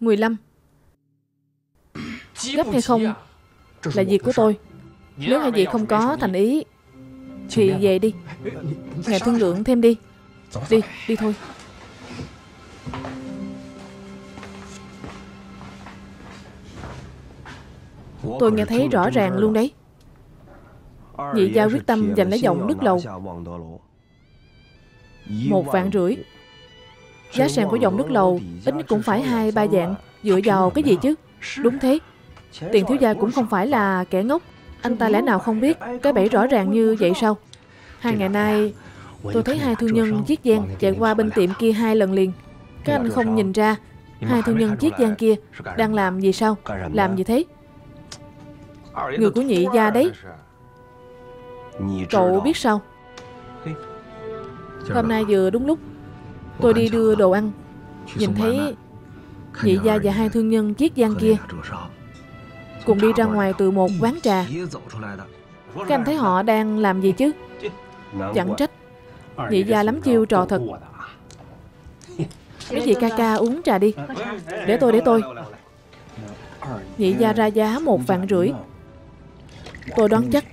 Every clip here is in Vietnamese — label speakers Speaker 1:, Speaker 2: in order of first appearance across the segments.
Speaker 1: 15 Gấp hay không là việc của tôi. Nếu hai vị không có thành ý Thì về đi. Ngài thương lượng thêm đi. Đi, đi thôi. Tôi nghe thấy rõ ràng luôn đấy. Nhị gia quyết tâm giành lấy giọng đức lầu. Một vạn rưỡi Giá sàn của dòng nước lầu ít nhất cũng phải hai, ba dạng, Dựa vào cái gì chứ? Đúng thế. Tiền thiếu gia cũng không phải là kẻ ngốc. Anh ta lẽ nào không biết Cái bẫy rõ ràng như vậy sao? Hai ngày nay, Tôi thấy hai thương nhân chiếc giang chạy qua bên tiệm kia hai lần liền. Các anh không nhìn ra Hai thương nhân chiếc giang kia Đang làm gì sao? Làm gì thế? Người của nhị gia đấy. Cậu biết sao? Hôm nay vừa đúng lúc. Tôi đi đưa đồ ăn. Nhìn thấy nhị gia và hai thương nhân chiếc giang kia Cùng đi ra ngoài từ một quán trà. Các anh thấy họ đang làm gì chứ? Chẳng trách. Nhị gia lắm chiêu trò thật. Cái gì ca ca uống trà đi. Để tôi để tôi. Nhị gia ra giá một vạn rưỡi. Tôi đoán chắc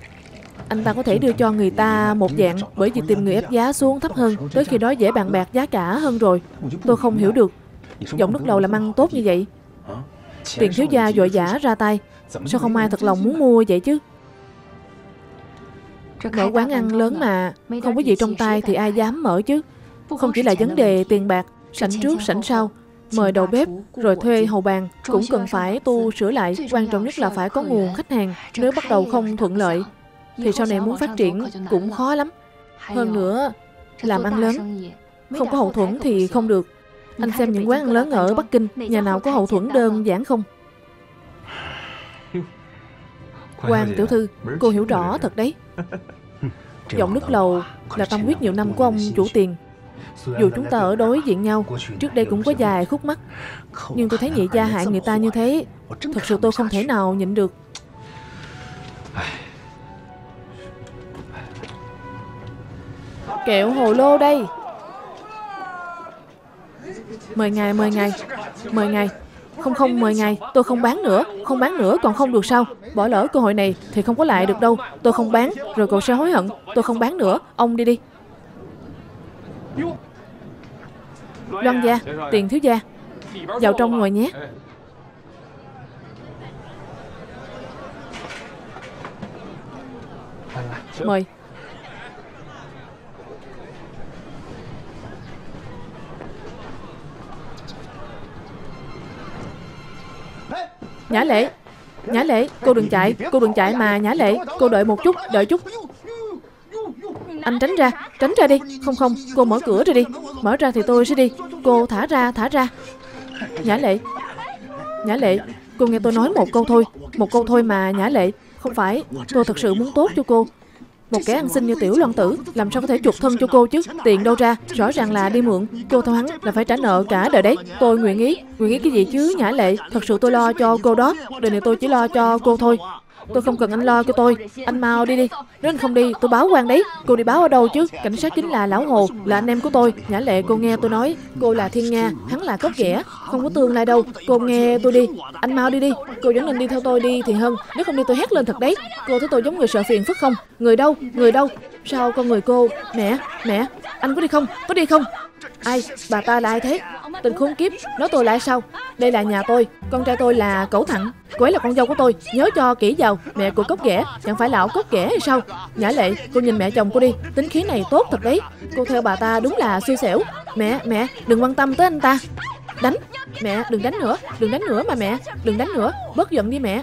Speaker 1: anh ta có thể đưa cho người ta một dạng, bởi vì tìm người ép giá xuống thấp hơn, tới khi đó dễ bàn bạc giá cả hơn rồi. Tôi không hiểu được. Giọng nước lầu làm ăn tốt như vậy. Tiền thiếu gia vội giả ra tay. Sao không ai thật lòng muốn mua vậy chứ? Mở quán ăn lớn mà, không có gì trong tay thì ai dám mở chứ? Không chỉ là vấn đề tiền bạc, sảnh trước, sảnh sau. Mời đầu bếp, rồi thuê hầu bàn, cũng cần phải tu sửa lại. Quan trọng nhất là phải có nguồn khách hàng. Nếu bắt đầu không thuận lợi thì sau này muốn phát triển cũng khó lắm. Hơn nữa, làm ăn lớn, không có hậu thuẫn thì không được. Anh xem những quán ăn lớn ở Bắc Kinh, nhà nào có hậu thuẫn đơn giản không? Quan tiểu thư, cô hiểu rõ thật đấy. Giọng nước lầu là tâm huyết nhiều năm của ông chủ tiền. Dù chúng ta ở đối diện nhau, trước đây cũng có vài khúc mắc. Nhưng tôi thấy nhị gia hại người ta như thế, thật sự tôi không thể nào nhịn được. Kẹo hồ lô đây. Mười ngày mười ngày mười ngày, Không không, mười ngày, Tôi không bán nữa Không bán nữa còn không được sao? Bỏ lỡ cơ hội này thì không có lại được đâu. Tôi không bán Rồi cậu sẽ hối hận. Tôi không bán nữa. Ông đi đi. Loan gia Tiền thiếu gia. Vào trong ngồi nhé. Mời. Nhã lệ Nhã lệ, Cô đừng chạy, Cô đừng chạy mà, Nhã lệ, Cô đợi một chút, Đợi chút. Anh tránh ra Tránh ra đi. Không không, Cô mở cửa ra đi. Mở ra thì tôi sẽ đi. Cô thả ra Thả ra. Nhã lệ Nhã lệ, Cô nghe tôi nói một câu thôi, Một câu thôi mà, Nhã lệ, Không phải, Tôi thật sự muốn tốt cho cô một kẻ ăn xin như tiểu loan tử, Làm sao có thể chuộc thân cho cô chứ? Tiền đâu ra? Rõ ràng là đi mượn. Cô theo hắn là phải trả nợ cả đời đấy. Tôi nguyện ý. Nguyện ý cái gì chứ, nhã lệ? Thật sự tôi lo cho cô đó. Đời này tôi chỉ lo cho cô thôi. Tôi không cần anh lo cho tôi. Anh mau đi đi. Nếu anh không đi, tôi báo quan đấy. Cô đi báo ở đâu chứ? Cảnh sát chính là Lão Hồ, Là anh em của tôi. Nhã lệ, cô nghe tôi nói. Cô là Thiên Nga, Hắn là cốc ghẻ. Không có tương lai đâu. Cô nghe tôi đi. Anh mau đi đi. Cô vẫn nên đi theo tôi đi thì hơn. Nếu không đi, tôi hét lên thật đấy. Cô thấy tôi giống người sợ phiền phức không? Người đâu? Người đâu? Sao con người cô? Mẹ Mẹ, Anh có đi không? Có đi không? Ai? Bà ta là ai thế? Tình khốn kiếp. Nói tôi lại sao? Đây là nhà tôi. Con trai tôi là Cẩu Thẳng Cô ấy là con dâu của tôi. Nhớ cho kỹ vào. Mẹ của cốc ghẻ. Chẳng phải lão cốc ghẻ hay sao? Nhã lệ, Cô nhìn mẹ chồng cô đi. Tính khí này tốt thật đấy. Cô theo bà ta đúng là xui xẻo. Mẹ Mẹ, Đừng quan tâm tới anh ta. Đánh. Mẹ, đừng đánh nữa. Đừng đánh nữa mà mẹ. Đừng đánh nữa. Bớt giận đi mẹ.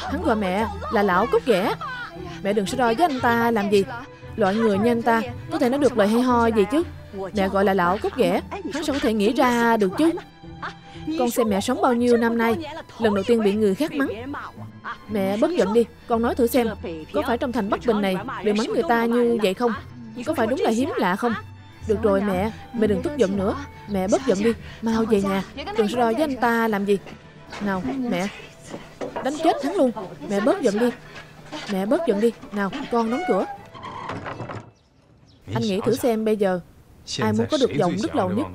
Speaker 1: Hắn gọi mẹ là lão cốc ghẻ. Mẹ đừng so đo với anh ta làm gì. Loại người như anh ta, Có thể nói được lời hay ho gì chứ? Mẹ gọi là lão cốt ghẻ. Hắn sao có thể nghĩ ra được chứ. Con xem mẹ sống bao nhiêu năm nay. Lần đầu tiên bị người khác mắng. Mẹ bất giận đi. Con nói thử xem, Có phải trong thành Bắc Bình này Bị mắng người ta như vậy không? Có phải đúng là hiếm lạ không? Được rồi mẹ Mẹ đừng tức giận nữa. Mẹ bất giận đi. Mau về nhà. Đừng so đo với anh ta làm gì. Nào, mẹ. Đánh chết hắn luôn. Mẹ bớt giận đi. Mẹ bớt giận đi. Nào, con đóng cửa. Anh nghĩ thử xem bây giờ. Ai muốn có được giọng đức lầu nhất?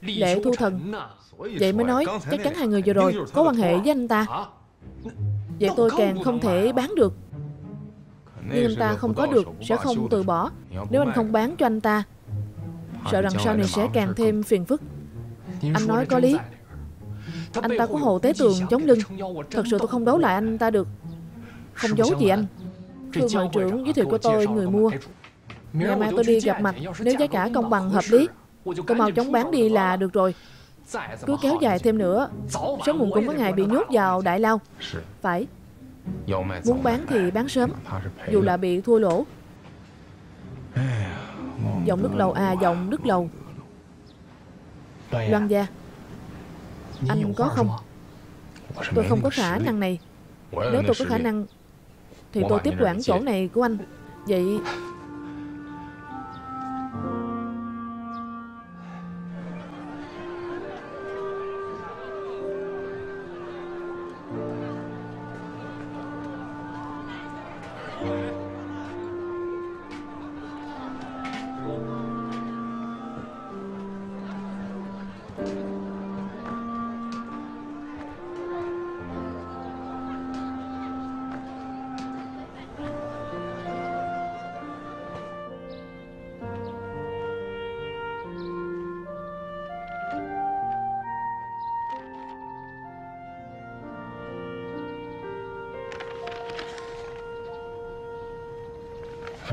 Speaker 1: Lệ thu thần. Vậy mới nói chắc chắn hai người vừa rồi có quan hệ với anh ta. Vậy tôi càng không thể bán được. Nhưng anh ta không có được Sẽ không từ bỏ. Nếu anh không bán cho anh ta Sợ rằng sau này sẽ càng thêm phiền phức. Anh nói có lý. Anh ta có hồ tế tường chống lưng. Thật sự tôi không đấu lại anh ta được. Không giấu gì anh Thưa hội trưởng giới thiệu cho tôi người mua Ngày mai tôi đi gặp mặt. Nếu giá cả công bằng hợp lý Tôi mau chóng bán đi là được rồi. Cứ kéo dài thêm nữa Sớm muộn cũng có ngày bị nhốt vào đại lao. Phải. Muốn bán thì bán sớm. Dù là bị thua lỗ. Dòng nước lầu à dòng nước lầu. Loan gia Anh có không? Tôi không có khả năng này. Nếu tôi có khả năng Thì tôi tiếp quản chỗ này của anh. Vậy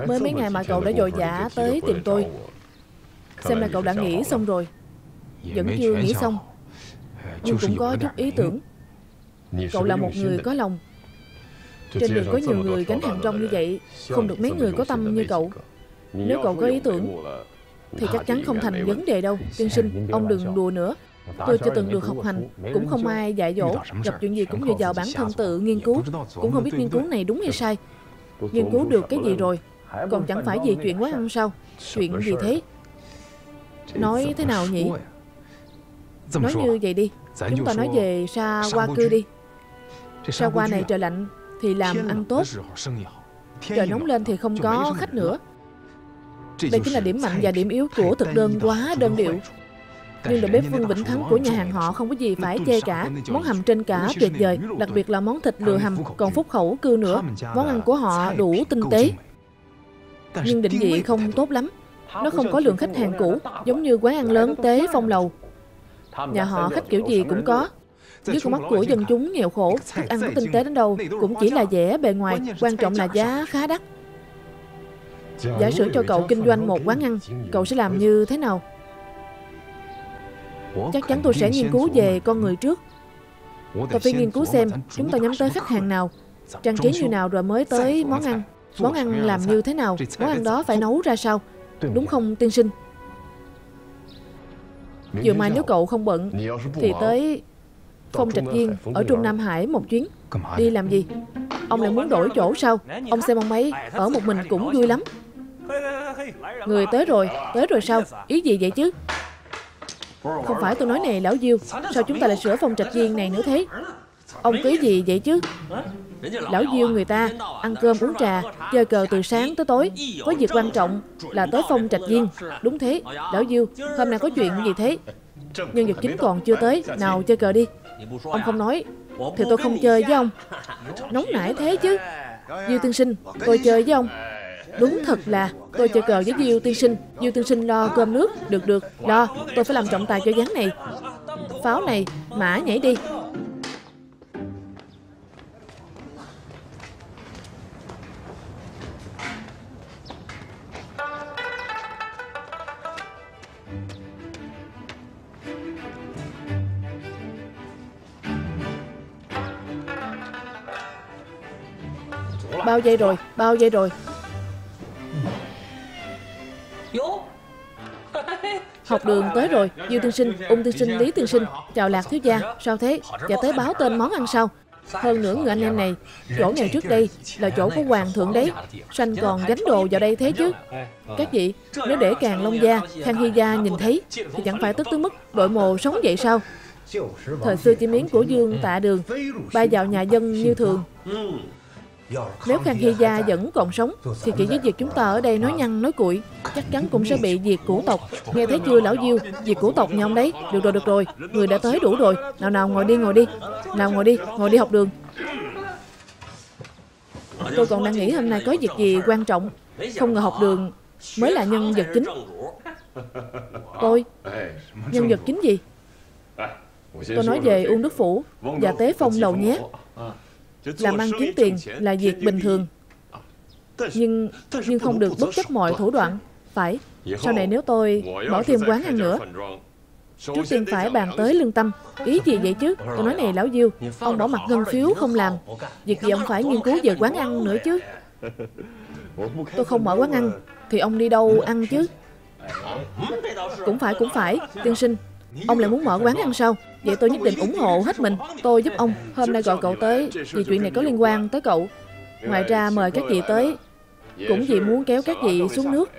Speaker 1: Mới mấy ngày mà cậu đã dội dã tới tìm tôi. Xem là cậu đã nghĩ xong rồi. Vẫn chưa nghĩ xong. Nhưng cũng có chút ý tưởng. Cậu là một người có lòng. Trên đường có nhiều người gánh hàng rong như vậy Không được mấy người có tâm như cậu. Nếu cậu có ý tưởng Thì chắc chắn không thành vấn đề đâu. Tiên sinh, ông đừng đùa nữa. Tôi chưa từng được học hành Cũng không ai dạy dỗ Gặp chuyện gì cũng dựa vào bản thân tự nghiên cứu Cũng không biết nghiên cứu này đúng hay sai Nghiên cứu được cái gì rồi còn chẳng phải vì chuyện quán ăn sao? Chuyện gì thế? Nói thế nào nhỉ? Nói như vậy đi. Chúng ta nói về sa hoa cư đi. Sa hoa này trời lạnh Thì làm ăn tốt. Trời nóng lên thì không có khách nữa. Đây chính là điểm mạnh và điểm yếu của thực đơn quá đơn điệu. nhưng đầu bếp Phương Vĩnh Thắng của nhà hàng họ không có gì phải chê cả. Món hầm trên cả tuyệt vời, đặc biệt là món thịt lừa hầm, còn phúc khẩu cư nữa. Món ăn của họ đủ tinh tế nhưng định vị không tốt lắm. Nó không có lượng khách hàng cũ, giống như quán ăn lớn tế phong lầu. Nhà họ khách kiểu gì cũng có. Dưới con mắt của dân chúng nghèo khổ, thức ăn có tinh tế đến đâu cũng chỉ là vẻ bề ngoài, quan trọng là giá khá đắt. Giả sử cho cậu kinh doanh một quán ăn, cậu sẽ làm như thế nào? Chắc chắn tôi sẽ nghiên cứu về con người trước. Tôi phải nghiên cứu xem chúng ta nhắm tới khách hàng nào, trang trí như nào rồi mới tới món ăn. Món ăn làm như thế nào? Món ăn đó phải nấu ra sao? Đúng không tiên sinh? Chiều mai nếu cậu không bận Thì tới Phong Trạch Viên ở Trung Nam Hải một chuyến. Đi làm gì? Ông lại muốn đổi chỗ sao? Ông xem ông ấy ở một mình cũng vui lắm. Người tới rồi Tới rồi sao? Ý gì vậy chứ? Không phải tôi nói này lão Diêu Sao chúng ta lại sửa Phong Trạch Viên này nữa thế? Ông cứ gì vậy chứ Lão Diêu người ta ăn cơm uống trà, chơi cờ từ sáng tới tối. Có việc quan trọng là tới phong trạch viên. Đúng thế, Lão Diêu, hôm nay có chuyện gì thế? Nhân vật chính còn chưa tới, nào chơi cờ đi. Ông không nói, thì tôi không chơi với ông. Nóng nảy thế chứ. Diêu tiên sinh, tôi chơi với ông. Đúng thật là tôi chơi cờ với Diêu tiên sinh. Diêu tiên sinh lo cơm nước Được được, lo Tôi phải làm trọng tài cho gián này. Pháo này, mã nhảy đi Bao giây rồi, bao giây rồi. Học đường tới rồi, Diêu tiên sinh, ung tiên sinh, Lý tiên sinh Chào Lạc thiếu gia, sao thế? Và tới báo tên món ăn sao? Hơn nữa người anh em này Chỗ này trước đây là chỗ của hoàng thượng đấy. Sanh còn gánh đồ vào đây thế chứ. Các vị Nếu để càng Long Gia, Khang Hy Gia nhìn thấy Thì chẳng phải tức tới mức đội mồ sống vậy sao? Thời xưa chim miếng của Dương tạ đường Bay vào nhà dân như thường nếu Khang Hy Gia vẫn còn sống, Thì chỉ với việc chúng ta ở đây nói nhăn nói cuội, Chắc chắn cũng sẽ bị diệt cửu tộc. Nghe thấy chưa, lão Diêu? Diệt cửu tộc nhà đấy. Được rồi được rồi. Người đã tới đủ rồi. Nào nào, ngồi đi ngồi đi. Nào, ngồi đi ngồi đi học đường. Tôi còn đang nghĩ hôm nay có việc gì quan trọng. Không ngờ học đường mới là nhân vật chính. Tôi? Nhân vật chính gì? Tôi nói về Uông Đức Phủ Và Tế Phong Lầu nhé. Làm ăn kiếm tiền là việc bình thường. Nhưng nhưng không được bất chấp mọi thủ đoạn. Phải. Sau này nếu tôi mở thêm quán ăn nữa Trước tiên phải bàn tới lương tâm. Ý gì vậy chứ. Tôi nói này lão Diêu Ông bỏ mặt ngân phiếu không làm. Việc gì ông phải nghiên cứu về quán ăn nữa chứ. Tôi không mở quán ăn Thì ông đi đâu ăn chứ? Cũng phải cũng phải. Tiên sinh Ông lại muốn mở quán ăn sao? Vậy tôi nhất định ủng hộ hết mình. Tôi giúp ông. Hôm nay gọi cậu tới Vì chuyện này có liên quan tới cậu. Ngoài ra mời các chị tới. Cũng vì muốn kéo các chị xuống nước.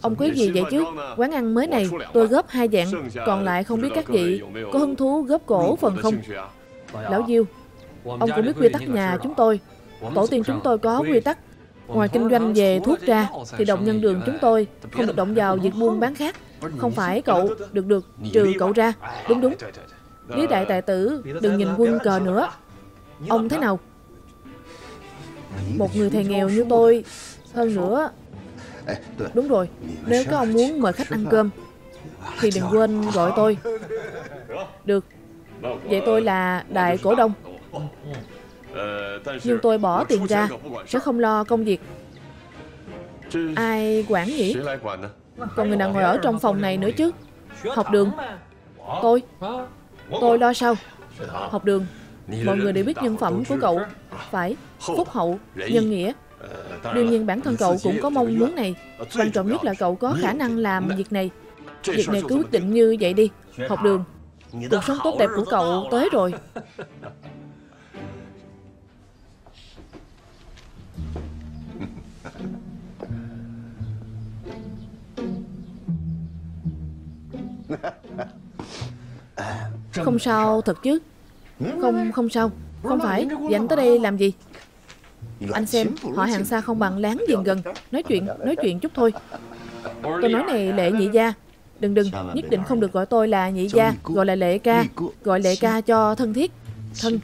Speaker 1: Ông có gì vậy chứ? Quán ăn mới này, tôi góp hai dạng. Còn lại không biết các vị Có hứng thú góp cổ phần không? Lão Diêu, Ông cũng biết quy tắc nhà chúng tôi. Tổ tiên chúng tôi có quy tắc. Ngoài kinh doanh về thuốc ra, Thì động nhân đường chúng tôi Không được động vào việc buôn bán khác. Không phải cậu Được được Trừ cậu ra Đúng đúng. Lý đại tài tử Đừng nhìn quân cờ nữa. Ông thế nào? Một người thầy nghèo như tôi Hơn nữa. Đúng rồi Nếu các ông muốn mời khách ăn cơm Thì đừng quên gọi tôi. Được Vậy tôi là đại cổ đông. Nhưng tôi bỏ tiền ra Sẽ không lo công việc. Ai quản nhỉ còn người nào ngồi ở trong phòng này nữa chứ? Học đường. Tôi. Tôi lo sao? Học đường. Mọi người đều biết nhân phẩm của cậu. Phải. Phúc hậu. Nhân nghĩa. Đương nhiên bản thân cậu cũng có mong muốn này. Quan trọng nhất là cậu có khả năng làm việc này. Việc này cứ quyết định như vậy đi. Học đường. Cuộc sống tốt đẹp của cậu tới rồi. Không sao thật chứ. Không không sao. Không phải. Vậy anh tới đây làm gì? Anh xem Họ hàng xa không bằng láng giềng gần. Nói chuyện Nói chuyện chút thôi. Tôi nói này lệ nhị gia. Đừng đừng. Nhất định không được gọi tôi là nhị gia Gọi là lệ ca Gọi lệ ca cho thân thiết. Thân.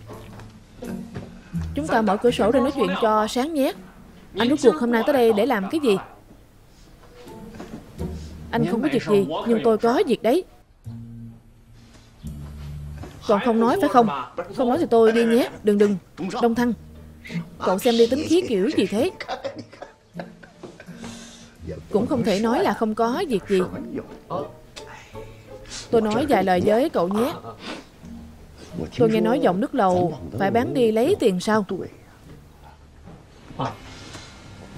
Speaker 1: Chúng ta mở cửa sổ để nói chuyện cho sáng nhé. Anh rút cuộc hôm nay tới đây để làm cái gì anh không có việc gì, Nhưng tôi có việc đấy. Còn không nói phải không? Không nói thì tôi đi nhé. Đừng đừng. Đông Thăng, Cậu xem đi tính khí kiểu gì thế? Cũng không thể nói là không có việc gì. Tôi nói vài lời với cậu nhé. Tôi nghe nói dòng nước lầu Phải bán đi lấy tiền sao?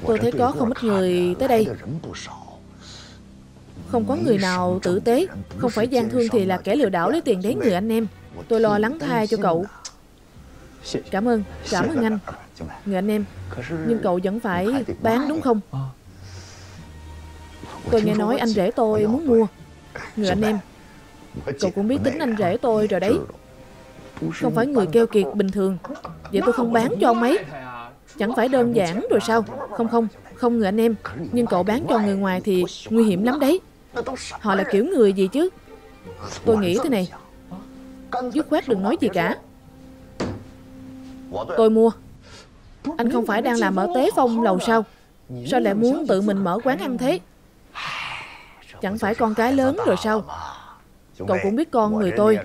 Speaker 1: Tôi thấy có không ít người tới đây. Không có người nào tử tế. Không phải gian thương thì là kẻ lừa đảo lấy tiền đến người anh em. Tôi lo lắng thai cho cậu. Cảm ơn, cảm ơn anh Người anh em. Nhưng cậu vẫn phải bán đúng không? Tôi nghe nói anh rể tôi muốn mua. Người anh em. Cậu cũng biết tính anh rể tôi rồi đấy. Không phải người keo kiệt bình thường. Vậy tôi không bán cho ông ấy. Chẳng phải đơn giản rồi sao? Không không, không người anh em. Nhưng cậu bán cho người ngoài thì nguy hiểm lắm đấy. Họ là kiểu người gì chứ? Tôi nghĩ thế này. Dứt khoát đừng nói gì cả. Tôi mua. Anh không phải đang làm ở Tế Phong lầu sao? Sao lại muốn tự mình mở quán ăn thế? Chẳng phải con cái lớn rồi sao? Cậu cũng biết con người tôi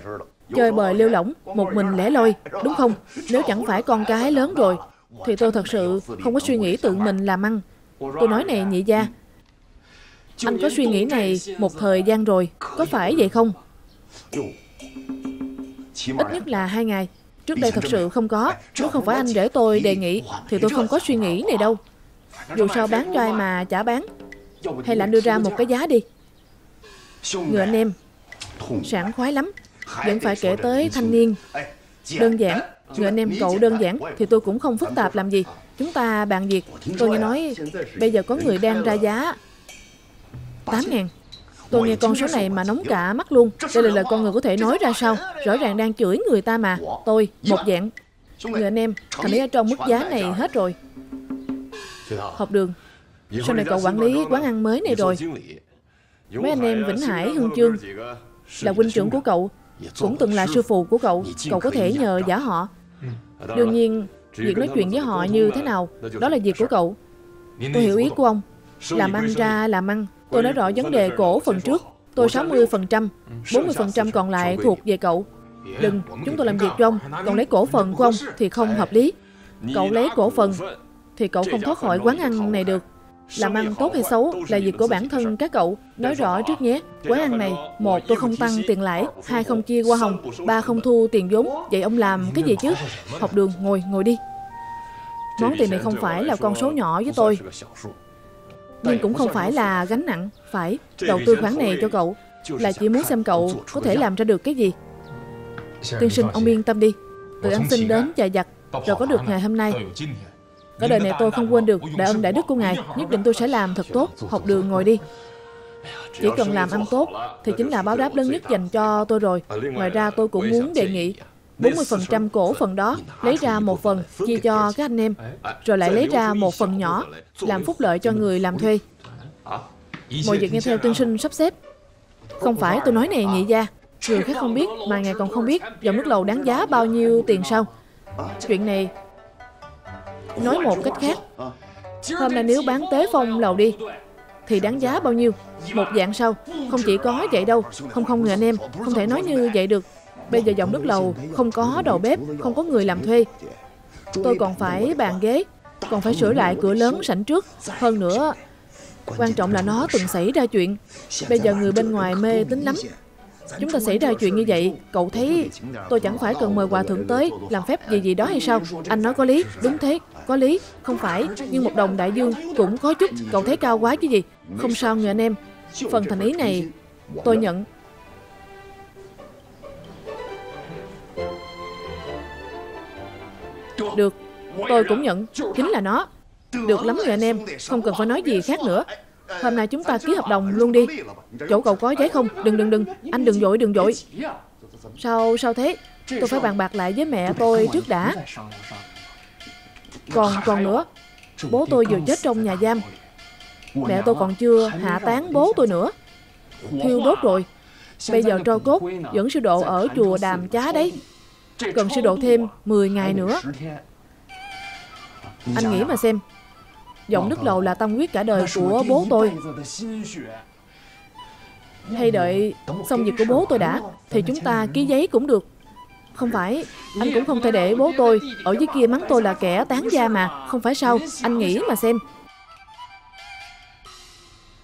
Speaker 1: Chơi bời lêu lỏng Một mình lẻ loi Đúng không? Nếu chẳng phải con cái lớn rồi Thì tôi thật sự không có suy nghĩ tự mình làm ăn. Tôi nói này nhị gia anh có suy nghĩ này một thời gian rồi, Có phải vậy không? Ít nhất là hai ngày. Trước đây thật sự không có. Nếu không phải anh để tôi đề nghị, Thì tôi không có suy nghĩ này đâu. Dù sao bán cho ai mà chả bán. Hay là anh đưa ra một cái giá đi. Người anh em, Sảng khoái lắm. Vẫn phải kể tới thanh niên. Đơn giản. Người anh em cậu đơn giản, Thì tôi cũng không phức tạp làm gì. Chúng ta bàn việc. Tôi nghe nói Bây giờ có người đang ra giá. 8 ngàn. Tôi nghe con số này mà nóng cả mắt luôn. Đây là lời con người có thể nói ra sao? Rõ ràng đang chửi người ta mà. Tôi, một dạng. Người anh em, thằng ấy ở trong mức giá này hết rồi. Học đường. Sau này cậu quản lý quán ăn mới này rồi. Mấy anh em Vĩnh Hải, Hưng Chương Là huynh trưởng của cậu Cũng từng là sư phụ của cậu Cậu có thể nhờ giả họ. Đương nhiên Việc nói chuyện với họ như thế nào Đó là việc của cậu. Tôi hiểu ý của ông. Làm ăn ra làm ăn Tôi nói rõ vấn đề cổ phần trước. Tôi 60%, 40% còn lại thuộc về cậu. Đừng, chúng tôi làm việc cho ông. Còn lấy cổ phần của ông thì không hợp lý. Cậu lấy cổ phần Thì cậu không thoát khỏi quán ăn này được. Làm ăn tốt hay xấu là việc của bản thân các cậu. Nói rõ trước nhé Quán ăn này Một tôi không tăng tiền lãi Hai không chia qua hồng Ba không thu tiền vốn. Vậy ông làm cái gì chứ? Học đường ngồi ngồi đi. Món tiền này không phải là con số nhỏ với tôi. Nhưng cũng không phải là gánh nặng Phải. Đầu tư khoản này cho cậu Là chỉ muốn xem cậu có thể làm ra được cái gì. Tiên sinh ông yên tâm đi. Từ ăn xin đến chạy giặt Rồi có được ngày hôm nay. Cả đời này tôi không quên được đại ân đại đức của ngài. Nhất định tôi sẽ làm thật tốt Học đường ngồi đi. Chỉ cần làm ăn tốt Thì chính là báo đáp lớn nhất dành cho tôi rồi. Ngoài ra tôi cũng muốn đề nghị 40% cổ phần đó lấy ra một phần chia cho các anh em rồi lại lấy ra một phần nhỏ làm phúc lợi cho người làm thuê. Mọi việc nghe theo tiên sinh sắp xếp. Không phải tôi nói này nhị gia. Người khác không biết mà ngài còn không biết. Dòng nước lầu đáng giá bao nhiêu tiền sao? Chuyện này nói một cách khác. Hôm nay nếu bán tế phong lầu đi thì đáng giá bao nhiêu? Một dạng sau không chỉ có vậy đâu. Không không người anh em không thể nói như vậy được Bây giờ dòng nước lầu không có đầu bếp, không có người làm thuê. Tôi còn phải bàn ghế, còn phải sửa lại cửa lớn sảnh trước. Hơn nữa, quan trọng là nó từng xảy ra chuyện. Bây giờ người bên ngoài mê tính lắm. Chúng ta xảy ra chuyện như vậy, cậu thấy tôi chẳng phải cần mời hòa thượng tới làm phép gì gì đó hay sao? Anh nói có lý, đúng thế, có lý, không phải, nhưng một đồng đại dương cũng có chút, cậu thấy cao quá chứ gì? Không sao người anh em, phần thành ý này tôi nhận Được, tôi cũng nhận, chính là nó. Được lắm rồi anh em, không cần phải nói gì khác nữa. Hôm nay chúng ta ký hợp đồng luôn đi. Chỗ cậu có giấy không? Đừng đừng đừng, anh đừng dội đừng dội. Sao sao thế? Tôi phải bàn bạc lại với mẹ tôi trước đã. Còn còn nữa. Bố tôi vừa chết trong nhà giam. Mẹ tôi còn chưa hạ táng bố tôi nữa. Thiêu đốt rồi. Bây giờ tro cốt vẫn sư độ ở chùa Đàm Chá đấy. Cần sư độ thêm 10 ngày nữa. Anh nghĩ mà xem. Giọng Đức Lầu là tâm huyết cả đời của bố tôi. Hay đợi xong việc của bố tôi đã Thì chúng ta ký giấy cũng được. Không phải Anh cũng không thể để bố tôi Ở dưới kia mắng tôi là kẻ tán gia mà. Không phải sao Anh nghĩ mà xem.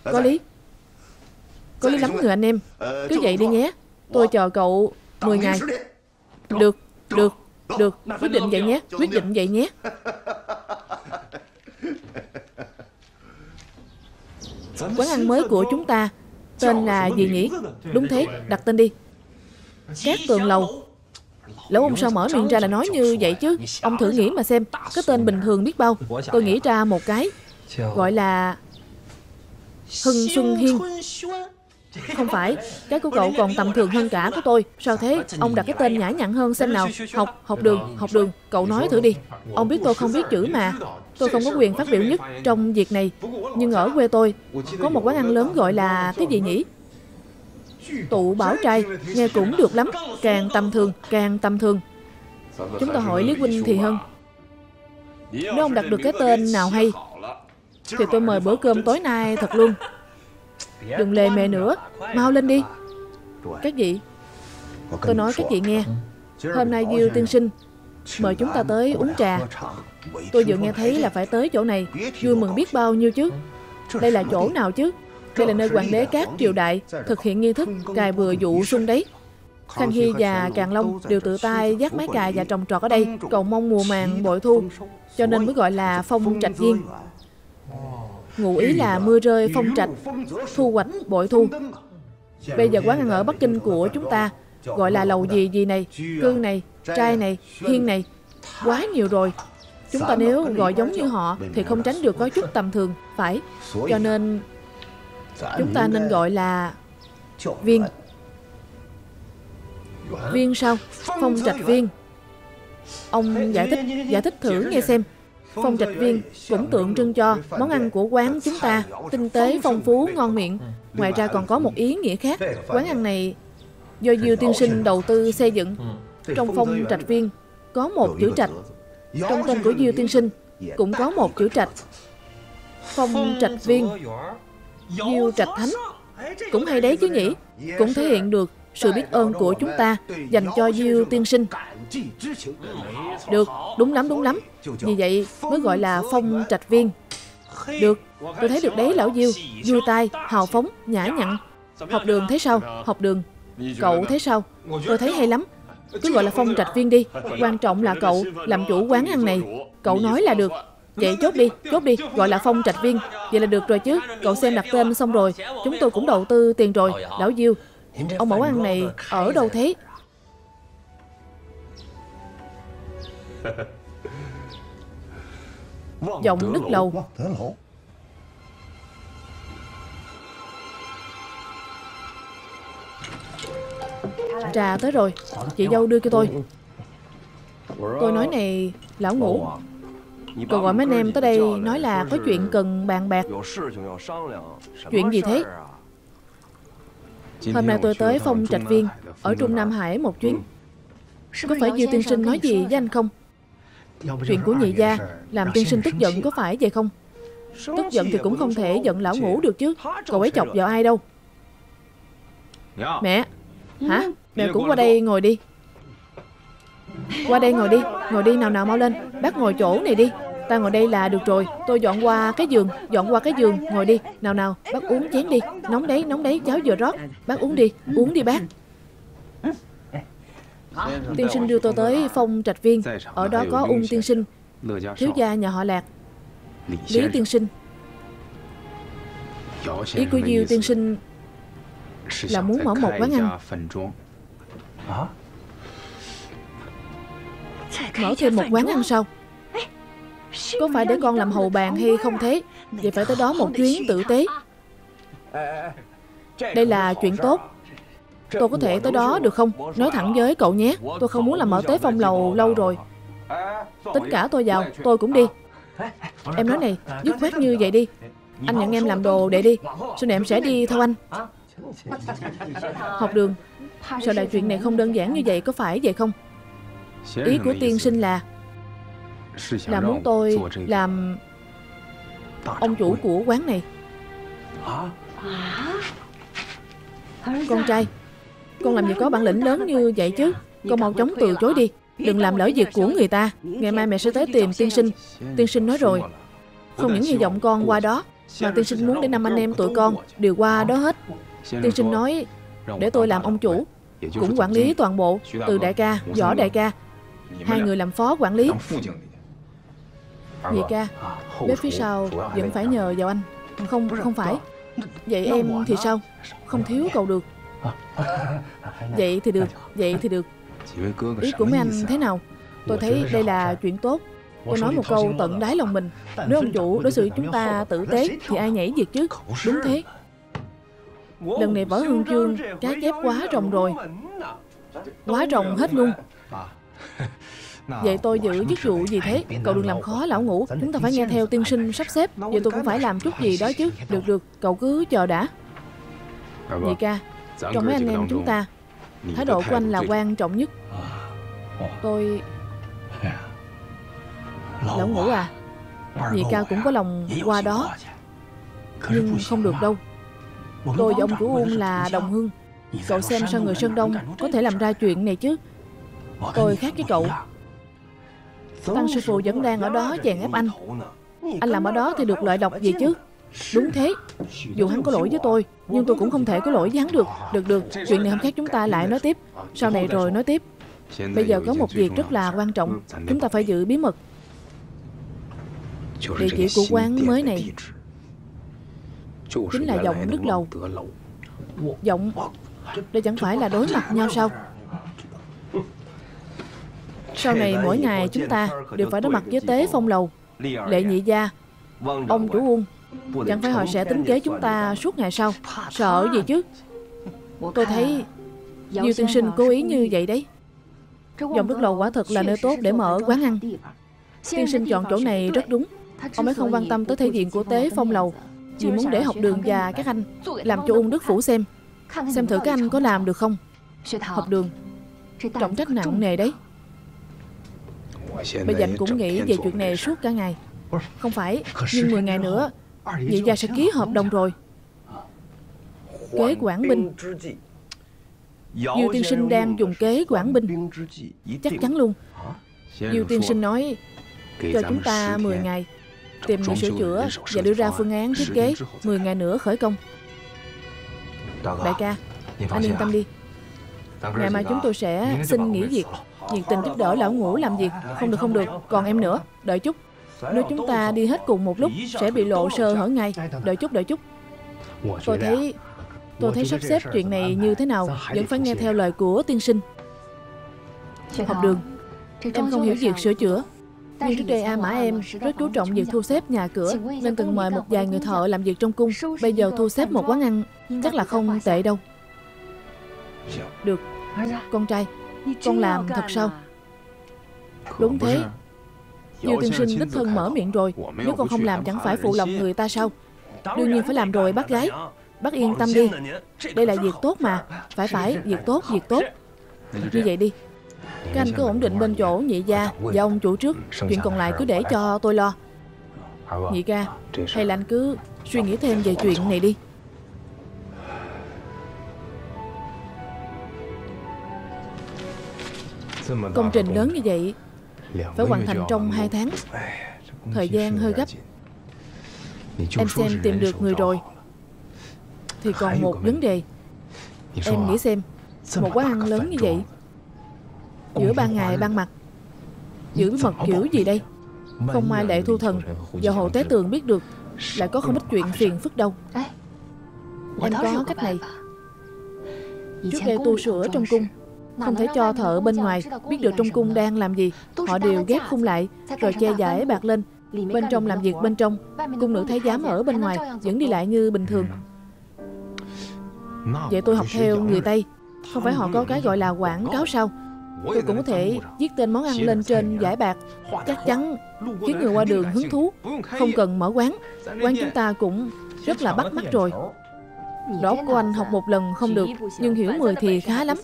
Speaker 1: Có lý. Có lý lắm người anh em. Cứ vậy đi nhé. Tôi chờ cậu 10 ngày được, được, được, quyết định vậy nhé, quyết định vậy nhé. Quán ăn mới của chúng ta tên là gì nhỉ? Đúng thế, đặt tên đi. Cát tường lầu. Lão ông sao mở miệng ra là nói như vậy chứ? Ông thử nghĩ mà xem, cái tên bình thường biết bao. Tôi nghĩ ra một cái, gọi là Hưng Xuân Hiên. Không phải, cái của cậu còn tầm thường hơn cả của tôi. Sao thế? Ông đặt cái tên nhã nhặn hơn xem nào. Học, học đường, học đường. Cậu nói thử đi. Ông biết tôi không biết chữ mà. Tôi không có quyền phát biểu nhất trong việc này. Nhưng ở quê tôi, có một quán ăn lớn gọi là cái gì nhỉ? Tụ bảo trai, nghe cũng được lắm. Càng tầm thường, càng tầm thường. Chúng ta hỏi Lý Huynh thì hơn. Nếu ông đặt được cái tên nào hay, thì tôi mời bữa cơm tối nay thật luôn. Đừng lề mề nữa. Mau lên đi. Các vị, Tôi nói các vị nghe. Hôm nay Diêu tiên sinh, Mời chúng ta tới uống trà. Tôi vừa nghe thấy là phải tới chỗ này. Vui mừng biết bao nhiêu chứ? Đây là chỗ nào chứ? Đây là nơi hoàng đế các triều đại Thực hiện nghi thức cài bừa dụ sung đấy. Khang Hy và Càng Long đều tự tay dắt máy cài và trồng trọt ở đây, Cầu mong mùa màng bội thu, Cho nên mới gọi là phong trạch viên. Ngụ ý là mưa rơi phong trạch Thu hoạch bội thu. Bây giờ quán ăn ở Bắc Kinh của chúng ta Gọi là lầu gì gì này Cương này, trai này, hiên này. Quá nhiều rồi. Chúng ta nếu gọi giống như họ Thì không tránh được có chút tầm thường Phải. Cho nên Chúng ta nên gọi là Viên. Viên sao? Phong trạch viên. Ông giải thích, giải thích thử nghe xem. Phong trạch viên cũng tượng trưng cho món ăn của quán chúng ta tinh tế, phong phú, ngon miệng. Ngoài ra còn có một ý nghĩa khác. Quán ăn này do Diêu tiên sinh đầu tư xây dựng. Trong phong trạch viên có một chữ trạch. Trong tên của Diêu tiên sinh cũng có một chữ trạch. Phong trạch viên, Diêu trạch thánh. Cũng hay đấy chứ nhỉ? Cũng thể hiện được sự biết ơn của chúng ta dành cho Diêu tiên sinh. Được, đúng lắm, đúng lắm. Vì vậy mới gọi là phong trạch viên. Được, tôi thấy được đấy lão Diêu, vui tai, hào phóng, nhã nhặn. Học đường thế sao? Học đường. Cậu thấy sao? Tôi thấy hay lắm. Cứ gọi là phong trạch viên đi. Quan trọng là cậu làm chủ quán ăn này. Cậu nói là được. Vậy chốt đi, chốt đi, gọi là phong trạch viên. Vậy là được rồi chứ. Cậu xem đặt tên xong rồi. Chúng tôi cũng đầu tư tiền rồi. Lão Diêu, ông mẫu ăn này ở đâu thế? Giọng nức lầu. Trà tới rồi. Chị dâu đưa cho tôi. Tôi nói này Lão ngủ. Cậu gọi mấy anh em tới đây Nói là có chuyện cần bàn bạc. Chuyện gì thế? Hôm nay tôi tới phong trạch viên Ở Trung Nam Hải một chuyến. Có phải Diêu tiên sinh nói gì với anh không Chuyện của nhị gia Làm tiên sinh tức giận có phải vậy không? Tức giận thì cũng không thể giận lão ngủ được chứ. Cậu ấy chọc vào ai đâu? Mẹ Hả? Mẹ cũng qua đây ngồi đi. Qua đây ngồi đi Ngồi đi nào nào mau lên. Bác ngồi chỗ này đi. Ta ngồi đây là được rồi. Tôi dọn qua cái giường Dọn qua cái giường Ngồi đi. Nào nào Bác uống chén đi. Nóng đấy Nóng đấy Cháo vừa rót. Bác uống đi Uống đi bác Tiên sinh đưa tôi tới phong trạch viên. Ở đó có ung tiên sinh. Thiếu gia nhà họ lạc. Lý tiên sinh. Ý của Diêu tiên sinh Là muốn mở một quán ăn. Mở thêm một quán ăn sao? Có phải để con làm hầu bàn hay không thế? Vậy phải tới đó một chuyến tử tế. Đây là chuyện tốt Tôi có thể tới đó được không? Nói thẳng với cậu nhé. Tôi không muốn làm mở tế phong lầu lâu rồi. Tính cả tôi vào. Tôi cũng đi. Em nói này, Dứt khoát như vậy đi. Anh nhận em làm đồ để đi. Sau này em sẽ đi theo anh. Học đường. Sợ đại chuyện này không đơn giản như vậy? Có phải vậy không? Ý của tiên sinh là Là muốn tôi làm Ông chủ của quán này. Con trai con làm gì có bản lĩnh lớn như vậy chứ. Con mau chống từ chối đi. Đừng làm lỡ việc của người ta. Ngày mai mẹ sẽ tới tìm tiên sinh. Tiên sinh nói rồi. Không những hy vọng con qua đó Mà tiên sinh muốn để năm anh em tụi con Đều qua đó hết. Tiên sinh nói Để tôi làm ông chủ Cũng quản lý toàn bộ Từ đại ca, võ đại ca. Hai người làm phó quản lý. Nhị ca Bếp phía sau vẫn phải nhờ vào anh. Không, không phải. Vậy em thì sao? Không thiếu cầu được. Vậy thì được, vậy thì được. Ý của mấy anh thế nào? Tôi thấy đây là chuyện tốt. Tôi nói một câu tận đáy lòng mình. Nếu ông chủ đối xử chúng ta tử tế Thì ai nhảy việc chứ? Đúng thế. Lần này võ hương chương Cá chép quá rồng rồi. Quá rồng hết luôn. Vậy tôi giữ chức vụ gì thế? Cậu đừng làm khó lão ngủ. Chúng ta phải nghe theo tiên sinh sắp xếp. Vậy tôi cũng phải làm chút gì đó chứ. Được được. Cậu cứ chờ đã. Nhị ca Trong mấy anh em chúng ta Thái độ của anh là quan trọng nhất. Tôi Lão ngủ à Nhị ca cũng có lòng qua đó. Nhưng không được đâu. Tôi và ông chủ Uông là đồng hương. Cậu xem sao người Sơn Đông Có thể làm ra chuyện này chứ? Tôi khác với cậu. Tăng sư phụ vẫn đang ở đó chèn ép anh. Anh làm ở đó thì được lợi lộc gì chứ Đúng thế. Dù hắn có lỗi với tôi, Nhưng tôi cũng không thể có lỗi với hắn được. Được được. Chuyện này hôm khác chúng ta lại nói tiếp. Sau này rồi nói tiếp. Bây giờ có một việc rất là quan trọng. Chúng ta phải giữ bí mật. Địa chỉ của quán mới này Chính là giọng đức lầu. Giọng Đây chẳng phải là đối mặt nhau sao? Sau này mỗi ngày chúng ta Đều phải đối mặt với tế phong lầu, Lệ nhị gia, Ông chủ Uông Chẳng phải họ sẽ tính kế chúng ta suốt ngày sau. Sợ gì chứ? Tôi thấy Diêu tiên sinh cố ý như vậy đấy. Dòng đức lầu quả thật là nơi tốt để mở quán ăn. Tiên sinh chọn chỗ này rất đúng. Ông ấy không quan tâm tới thể diện của tế phong lầu. Chỉ muốn để học đường và các anh. Làm cho ung đức phủ xem. Xem thử các anh có làm được không? Học đường. Trọng trách nặng nề đấy. Bà dành cũng nghĩ về chuyện này suốt cả ngày. Không phải Nhưng 10 ngày nữa Nhị gia sẽ ký hợp đồng rồi. Kế quản binh. Diêu tiên sinh đang dùng kế quản binh. Chắc chắn luôn. Diêu tiên sinh nói Cho chúng ta 10 ngày Tìm người sửa chữa Và đưa ra phương án thiết kế 10 ngày nữa khởi công. Đại ca Anh yên tâm đi. Ngày mai chúng tôi sẽ xin nghỉ việc. Nhiệt tình giúp đỡ lão ngũ làm việc. Không được không được. Còn em nữa Đợi chút Nếu chúng ta đi hết cùng một lúc Sẽ bị lộ sơ hở ngay. Đợi chút đợi chút. Tôi thấy Tôi thấy sắp xếp chuyện này như thế nào? Vẫn phải nghe theo lời của tiên sinh. Học đường. Em không hiểu việc sửa chữa. Nhưng trước đây A Mã em rất chú trọng việc thu xếp nhà cửa Nên từng mời một vài người thợ làm việc trong cung. Bây giờ thu xếp một quán ăn Chắc là không tệ đâu. Được. Con trai Con làm thật sao? Đúng thế Như tiên sinh đích thân mở miệng rồi. Nếu con không làm chẳng phải phụ lòng người ta sao? Đương nhiên phải làm rồi bác gái. Bác yên tâm đi. Đây là việc tốt mà. Phải phải, việc tốt, việc tốt. Như vậy đi. Các anh cứ ổn định bên chỗ nhị gia Và ông chủ trước. Chuyện còn lại cứ để cho tôi lo. Nhị ca Hay là anh cứ suy nghĩ thêm về chuyện này đi. Công trình lớn như vậy Phải hoàn thành trong 2 tháng. Thời gian hơi gấp. Em xem tìm được người rồi. Thì còn một vấn đề. Em nghĩ xem Một quán ăn lớn như vậy Giữa ban ngày ban mặt Giữ mật kiểu gì đây? Không mai lệ thu thần Và hồ tế tường biết được Lại có không ít chuyện phiền phức đâu. Em có cách này. Trước đây tu sửa trong cung không thể cho thợ bên ngoài biết được trong cung đang làm gì. Họ đều ghép khung lại Rồi che giải bạc lên. Bên trong làm việc bên trong Cung nữ thái giám ở bên ngoài Vẫn đi lại như bình thường. Vậy tôi học theo người Tây. Không phải họ có cái gọi là quảng cáo sao? Tôi cũng có thể viết tên món ăn lên trên giải bạc. Chắc chắn khiến người qua đường hứng thú Không cần mở quán. Quán chúng ta cũng rất là bắt mắt rồi. Đó của anh học một lần không được Nhưng hiểu 10 thì khá lắm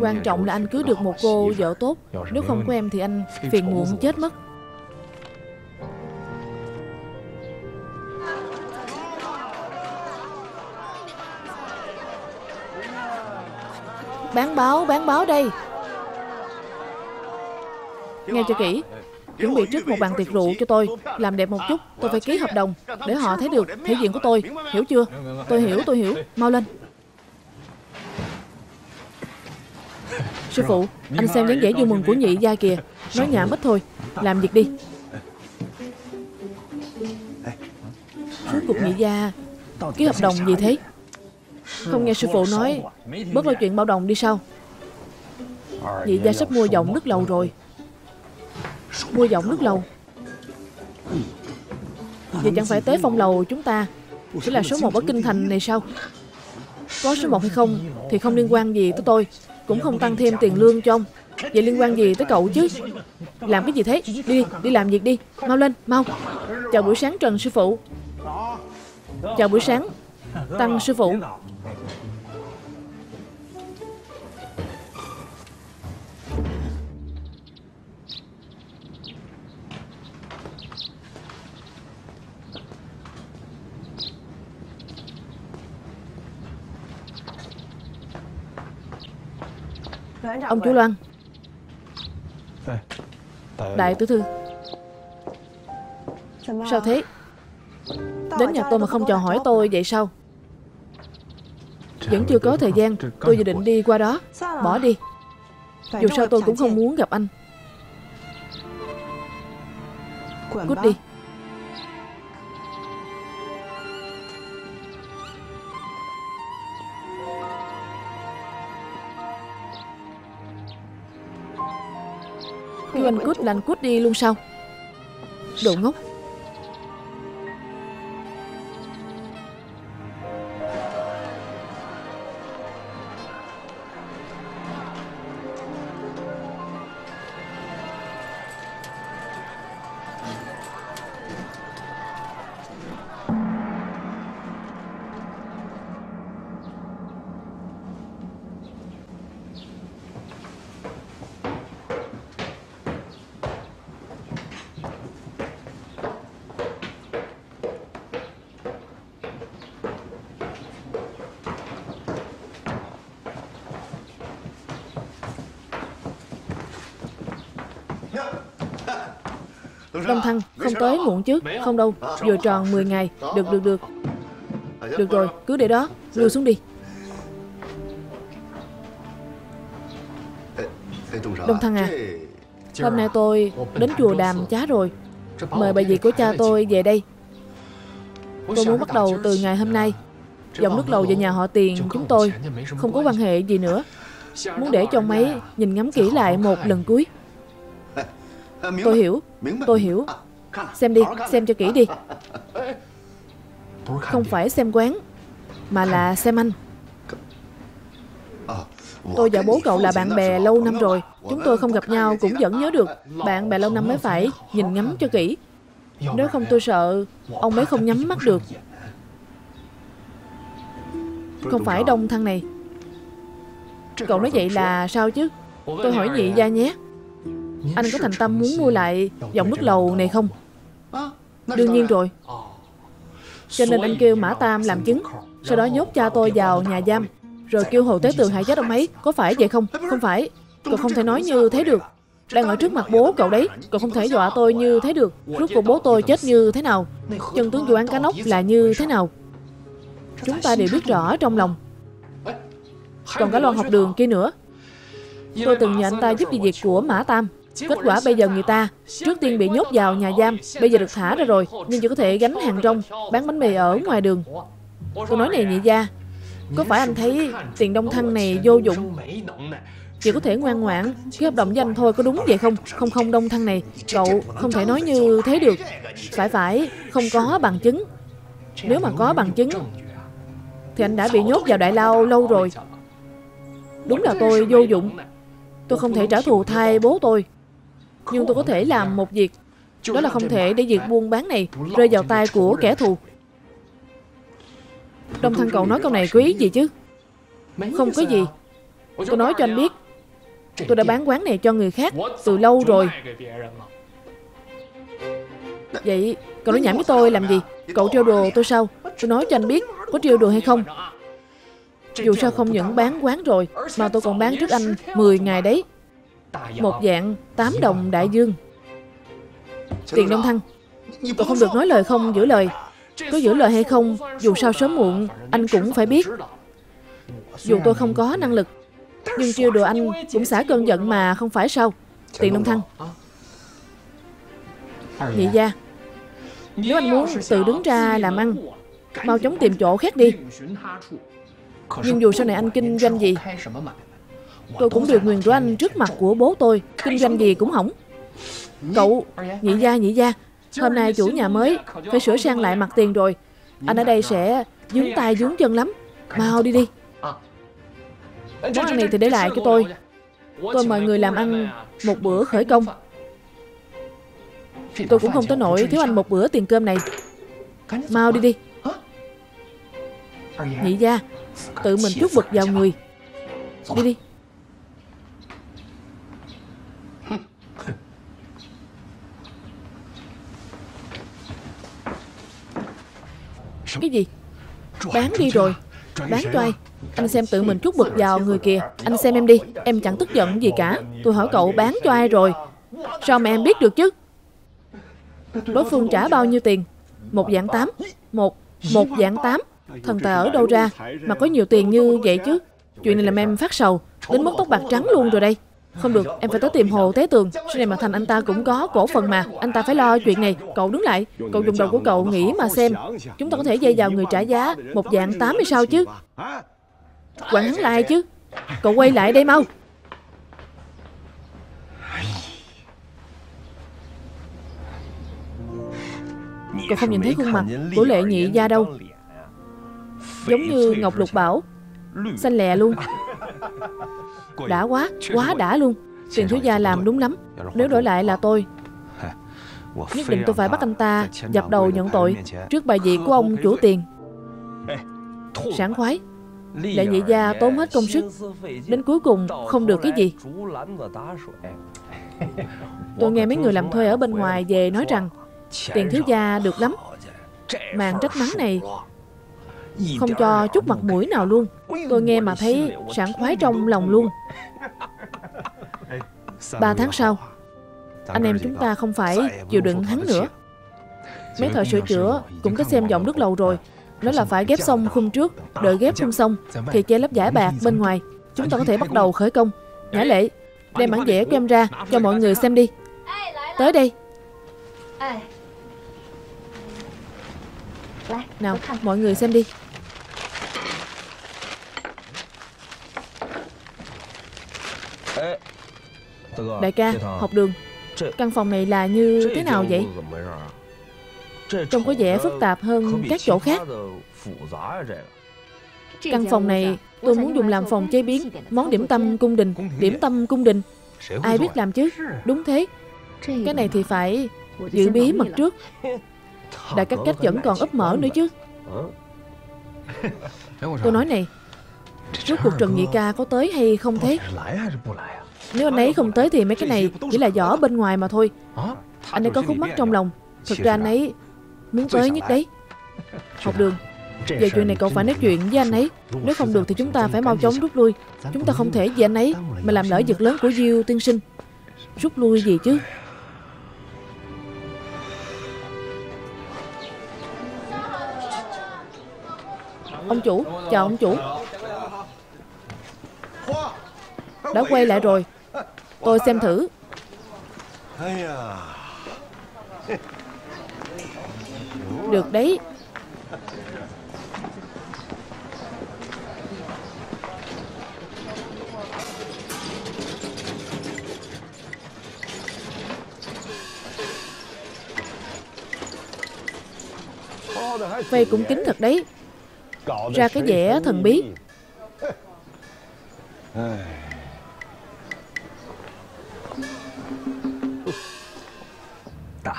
Speaker 1: Quan trọng là anh cưới được một cô vợ tốt. Nếu không có em thì anh phiền muộn. chết mất. Bán báo, bán báo đây. Nghe cho kỹ. Chuẩn bị trước một bàn tiệc rượu cho tôi. Làm đẹp một chút. Tôi phải ký hợp đồng Để họ thấy được thể diện của tôi. Hiểu chưa? Tôi hiểu, tôi hiểu. Mau lên Sư phụ, anh xem dáng vẻ vui mừng của nhị gia kìa. Nói nhảm ít thôi Làm việc đi. Suốt cuộc nhị gia Ký hợp đồng gì thế? Không nghe sư phụ nói Bớt lo chuyện bao đồng đi sao? Nhị gia sắp mua giọng nước lầu rồi. Mua giọng nước lầu? Vậy chẳng phải tế phong lầu chúng ta Chỉ là số một ở kinh thành này sao? Có số một hay không Thì không liên quan gì tới tôi cũng không tăng thêm tiền lương cho ông. Vậy liên quan gì tới cậu chứ? Làm cái gì thế? Đi đi làm việc đi. Mau lên, mau. Chào buổi sáng, Trần sư phụ. Chào buổi sáng, Tăng sư phụ. Ông chủ Loan. Đại tiểu thư. Sao thế? Đến nhà tôi mà không chào hỏi tôi vậy sao? Vẫn chưa có thời gian. Tôi dự định đi qua đó. Bỏ đi. Dù sao tôi cũng không muốn gặp anh. Cút đi Kêu anh cút là anh cút đi luôn sao? Đồ ngốc. Đông Thăng, không tới muộn chứ? Không đâu, vừa tròn 10 ngày. Được, được, được. Được rồi, cứ để đó, lùi xuống đi. Đông Thăng à, hôm nay tôi đến chùa đàm chá rồi. Mời bà dì của cha tôi về đây. Tôi muốn bắt đầu từ ngày hôm nay. Dòng nước lầu về nhà họ tiền chúng tôi không có quan hệ gì nữa. Muốn để cho mấy nhìn ngắm kỹ lại một lần cuối. Tôi hiểu, tôi hiểu. Xem đi, xem cho kỹ đi. Không phải xem quán, mà là xem anh. Tôi và bố cậu là bạn bè lâu năm rồi. Chúng tôi không gặp nhau cũng vẫn nhớ được. Bạn bè lâu năm mới phải nhìn ngắm cho kỹ. Nếu không tôi sợ Ông ấy không nhắm mắt được. Không phải đông thăng này. Cậu nói vậy là sao chứ? Tôi hỏi nhị gia nhé anh có thành tâm muốn mua lại Dòng nước lầu này không? Đương nhiên rồi. Cho nên anh kêu Mã Tam làm chứng. Sau đó nhốt cha tôi vào nhà giam, Rồi kêu Hồ Tế Tường hại chết ông ấy. Có phải vậy không? Không phải. Cậu không thể nói như thế được. Đang ở trước mặt bố cậu đấy, Cậu không thể dọa tôi như thế được. Rốt cuộc bố tôi chết như thế nào? Chân tướng vụ án cá nóc là như thế nào? Chúng ta đều biết rõ trong lòng. Còn cả loan học đường kia nữa. Tôi từng nhờ anh ta giúp đi việc của Mã Tam. Kết quả bây giờ người ta Trước tiên bị nhốt vào nhà giam Bây giờ được thả ra rồi Nhưng chỉ có thể gánh hàng rong Bán bánh mì ở ngoài đường Tôi nói này nhị gia Có phải anh thấy tiền đông thăng này vô dụng Chỉ có thể ngoan ngoãn Ký hợp đồng với anh thôi có đúng vậy không Không không đông thăng này Cậu không thể nói như thế được Phải phải Không có bằng chứng Nếu mà có bằng chứng Thì anh đã bị nhốt vào đại lao lâu rồi Đúng là tôi vô dụng Tôi không thể trả thù thay bố tôi Nhưng tôi có thể làm một việc. Đó là không thể để việc buôn bán này Rơi vào tay của kẻ thù. Đông Thăng cậu nói câu này có ý gì chứ? Không có gì. Tôi nói cho anh biết. Tôi đã bán quán này cho người khác Từ lâu rồi. Vậy cậu nói nhảm với tôi làm gì? Cậu trêu đùa tôi sao? Tôi nói cho anh biết Có trêu đùa hay không Dù sao không những bán quán rồi Mà tôi còn bán trước anh 10 ngày đấy Một dạng 8 đồng đại dương. Tiền Đông Thăng. Cậu không được nói lời không giữ lời. Có giữ lời hay không Dù sao sớm muộn Anh cũng phải biết. Dù tôi không có năng lực Nhưng trêu đùa anh cũng xả cơn giận mà không phải sao? Tiền Đông Thăng. Nhị gia Nếu anh muốn tự đứng ra làm ăn Mau chóng tìm chỗ khác đi. Nhưng dù sau này anh kinh doanh gì Tôi cũng được nguyền rủa anh trước mặt của bố tôi Kinh doanh gì cũng hỏng. Cậu, nhị gia, nhị gia Hôm nay chủ nhà mới Phải sửa sang lại mặt tiền rồi. Anh ở đây sẽ dướng tay dướng chân lắm. Mau đi đi. Món ăn này thì để lại cho tôi. Tôi mời người làm ăn một bữa khởi công. Tôi cũng không tới nổi thiếu anh một bữa tiền cơm này. Mau đi đi. Nhị gia Tự mình chút bực vào người. Đi đi. Cái gì? Bán đi rồi. Bán cho ai? Anh xem tự mình chút bực vào người kìa. Anh xem em đi. Em chẳng tức giận gì cả. Tôi hỏi cậu bán cho ai rồi? Sao mà em biết được chứ? Đối phương trả bao nhiêu tiền? Một dạng tám. Một Một dạng tám. Thần tài ở đâu ra? Mà có nhiều tiền như vậy chứ? Chuyện này làm em phát sầu. Đến mức tóc bạc trắng luôn rồi đây không được, em phải tới tìm Hồ Thế Tường. Sau này mà thành anh ta cũng có cổ phần mà. Anh ta phải lo chuyện này. Cậu đứng lại. Cậu dùng đầu của cậu nghĩ mà xem. Chúng ta có thể dây vào người trả giá Một dạng tám hay sao chứ? Quản hắn là ai chứ? Cậu quay lại đây mau. Cậu không nhìn thấy khuôn mặt của lệ nhị gia đâu. Giống như Ngọc Lục Bảo. Xanh lè luôn. Đã quá, quá đã luôn. Tiền thiếu gia làm đúng lắm. Nếu đổi lại là tôi. Nhất định tôi phải bắt anh ta Dập đầu nhận tội Trước bài vị của ông chủ tiền. Sảng khoái. Lệ nhị gia tốn hết công sức. Đến cuối cùng không được cái gì. Tôi nghe mấy người làm thuê ở bên ngoài về nói rằng Tiền thiếu gia được lắm. Màn trách mắng này Không cho chút mặt mũi nào luôn Tôi nghe mà thấy sảng khoái trong lòng luôn. Ba tháng sau, Anh em chúng ta không phải chịu đựng hắn nữa. Mấy thợ sửa chữa cũng có xem giọng nước lầu rồi. Nó là phải ghép xong khung trước, Đợi ghép khung xong Thì che lớp giải bạc bên ngoài. Chúng ta có thể bắt đầu khởi công. Nhã lệ, Đem bản vẽ của em ra cho mọi người xem đi. Tới đây. Nào, mọi người xem đi. Đại ca, học đường. Căn phòng này là như thế nào vậy? Trông có vẻ phức tạp hơn các chỗ khác. Căn phòng này tôi muốn dùng làm phòng chế biến Món điểm tâm cung đình Điểm tâm cung đình. Ai biết làm chứ? Đúng thế. Cái này thì phải giữ bí mật trước. Đại các cách vẫn còn ấp mở nữa chứ. Tôi nói này Rốt cuộc Trần Nhị Ca có tới hay không thế nếu anh ấy không tới thì mấy cái này Chỉ là vỏ bên ngoài mà thôi. Anh ấy có khúc mắc trong lòng. Thực ra anh ấy muốn tới nhất đấy. Học đường. Về chuyện này cậu phải nói chuyện với anh ấy. Nếu không được thì chúng ta phải mau chóng rút lui. Chúng ta không thể vì anh ấy Mà làm lỡ việc lớn của Diêu tiên sinh. Rút lui gì chứ? Ông chủ, chào ông chủ. Đã quay lại rồi. Tôi xem thử. Được đấy. Vây cũng kín thật đấy. Ra cái vẻ thần bí.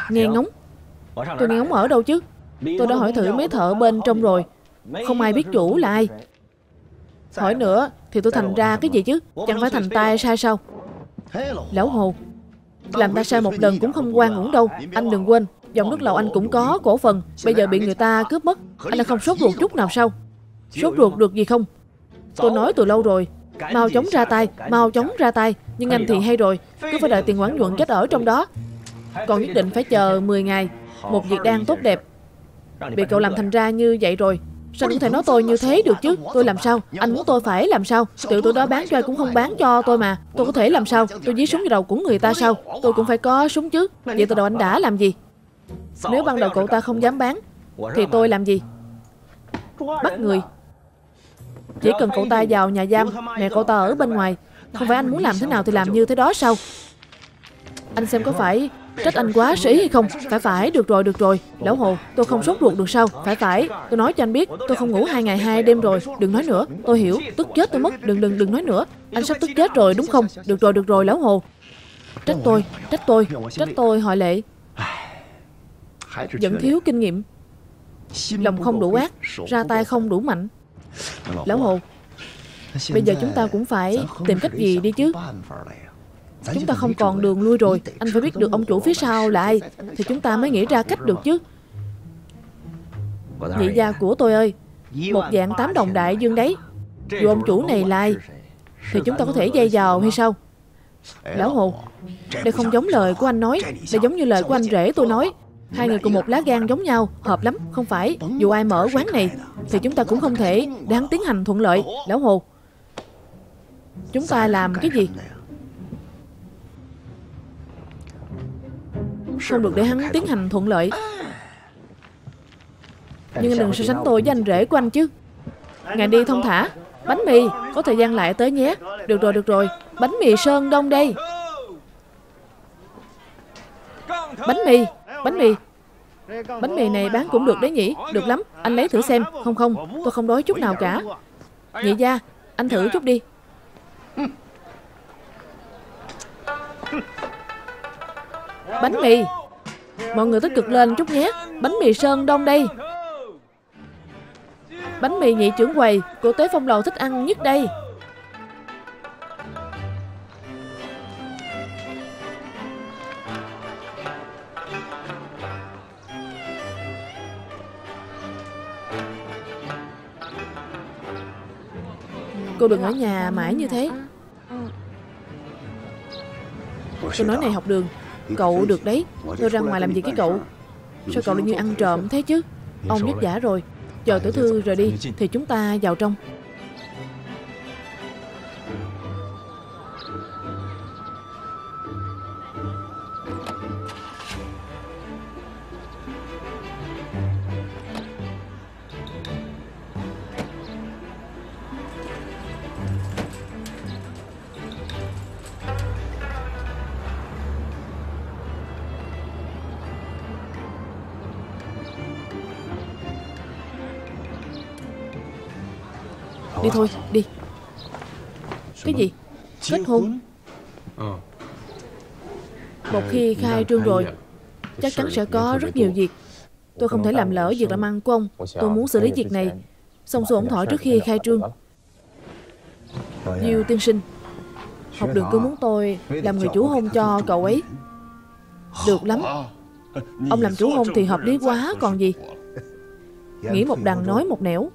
Speaker 1: Nghe ngóng. Tôi nghe ngóng ở đâu chứ. Tôi đã hỏi thử mấy thợ bên trong rồi. Không ai biết chủ là ai. Hỏi nữa thì tôi thành ra cái gì chứ? Chẳng phải thành tay sai sao? Lão Hồ Làm ta sai một lần cũng không quan uổng đâu. Anh đừng quên Dòng nước lầu anh cũng có cổ phần. Bây giờ bị người ta cướp mất. Anh là không sốt ruột chút nào sao? Sốt ruột được gì không? Tôi nói từ lâu rồi. Mau chóng ra tay Mau chóng ra tay. Nhưng anh thì hay rồi. Cứ phải đợi tiền quán nhuận chết ở trong đó còn nhất định phải chờ 10 ngày. Một việc đang tốt đẹp. Bị cậu làm thành ra như vậy rồi. Sao cũng thể nói tôi như thế được chứ? Tôi làm sao? Anh muốn tôi phải làm sao? Tự tôi đó bán cho ai cũng không bán cho tôi mà. Tôi có thể làm sao? Tôi dí súng vào đầu của người ta sao? Tôi cũng phải có súng chứ. Vậy từ đầu anh đã làm gì? Nếu ban đầu cậu ta không dám bán, Thì tôi làm gì? Bắt người. Chỉ cần cậu ta vào nhà giam, Mẹ cậu ta ở bên ngoài. Không phải anh muốn làm thế nào thì làm như thế đó sao? Anh xem có phải Trách anh quá sĩ hay không? Phải phải, được rồi được rồi. Lão Hồ, tôi không sốt ruột được sao? Phải phải. Tôi nói cho anh biết, Tôi không ngủ hai ngày hai đêm rồi. Đừng nói nữa. Tôi hiểu. Tức chết tôi mất. Đừng đừng đừng nói nữa. Anh sắp tức chết rồi, đúng không? Được rồi được rồi, Lão Hồ. Trách tôi Trách tôi Trách tôi hỏi lệ. Vẫn thiếu kinh nghiệm. Lòng không đủ ác, Ra tay không đủ mạnh. Lão Hồ, Bây giờ chúng ta cũng phải tìm cách gì đi chứ? Chúng ta không còn đường lui rồi Anh phải biết được ông chủ phía sau là ai Thì chúng ta mới nghĩ ra cách được chứ Nhị gia của tôi ơi Một dạng tám đồng đại dương đấy Dù ông chủ này là ai Thì chúng ta có thể dây vào hay sao Lão Hồ Đây không giống lời của anh nói Đây giống như lời của anh rể tôi nói Hai người cùng một lá gan giống nhau Hợp lắm Không phải Dù ai mở quán này Thì chúng ta cũng không thể Đáng tiến hành thuận lợi Lão Hồ Chúng ta làm cái gì Không được để hắn tiến hành thuận lợi. Nhưng anh đừng so sánh tôi với anh rể của anh chứ. Ngài đi thông thả. Bánh mì, Có thời gian lại tới nhé. Được rồi được rồi. Bánh mì Sơn Đông đây. Bánh mì Bánh mì. Bánh mì này bán cũng được đấy nhỉ? Được lắm. Anh lấy thử xem. Không không. Tôi không đói chút nào cả. Nhị gia, Anh thử chút đi. Bánh mì. Mọi người tích cực lên chút nhé. Bánh mì Sơn Đông đây. Bánh mì nhị trưởng quầy, Cô Tế Phong Lầu thích ăn nhất đây. Cô đừng ở nhà mãi như thế. Tôi nói này học đường. Cậu được đấy. Tôi ra ngoài làm gì cái cậu? Sao cậu lại như ăn trộm thế chứ? Ông vất vả rồi. Chờ tiểu thư rời đi. Thì chúng ta vào trong Kết hôn Một khi khai trương rồi Chắc chắn sẽ có rất nhiều việc. Tôi không thể làm lỡ việc làm ăn của ông. Tôi muốn xử lý việc này. Xong xuôi ổn thỏa trước khi khai trương. Diêu tiên sinh Học đường cứ muốn tôi làm người chủ hôn cho cậu ấy. Được lắm. Ông làm chủ hôn thì hợp lý quá còn gì? Nghĩ một đằng nói một nẻo